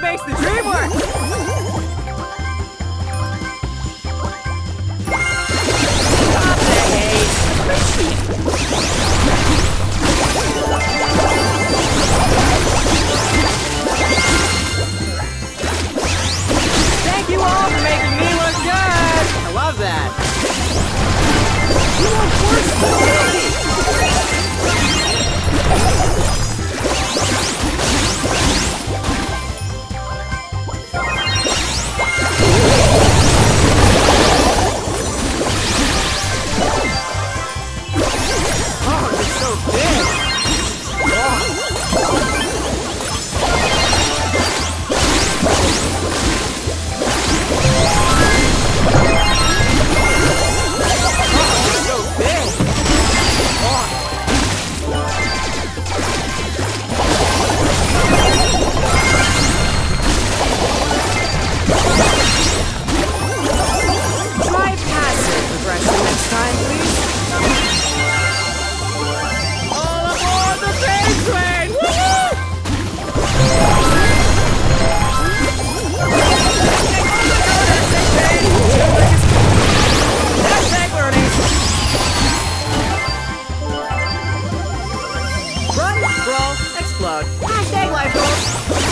Makes the dream work? Stop the hate! Thank you all for making me look good! I love that! You are worse Whoa! plug. Hashtag life.